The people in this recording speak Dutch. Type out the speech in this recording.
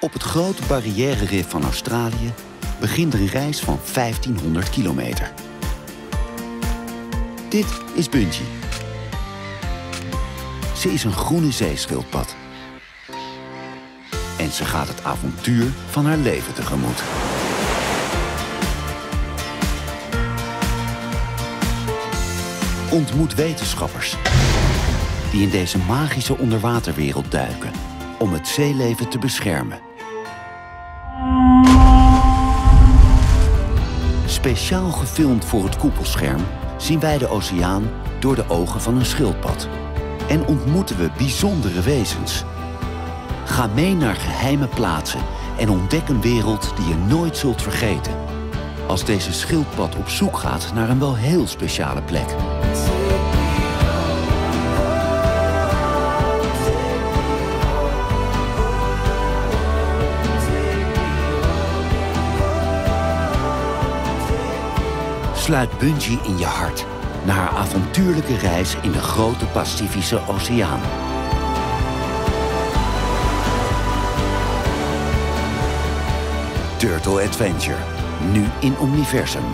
Op het grote barrière-rif van Australië begint een reis van 1500 kilometer. Dit is Bungie. Ze is een groene zeeschildpad. En ze gaat het avontuur van haar leven tegemoet. Ontmoet wetenschappers die in deze magische onderwaterwereld duiken om het zeeleven te beschermen. Speciaal gefilmd voor het koepelscherm zien wij de oceaan door de ogen van een schildpad. En ontmoeten we bijzondere wezens. Ga mee naar geheime plaatsen en ontdek een wereld die je nooit zult vergeten. Als deze schildpad op zoek gaat naar een wel heel speciale plek. Sluit Bungie in je hart naar haar avontuurlijke reis in de grote Pacifische Oceaan. Turtle Adventure, nu in Omniversum.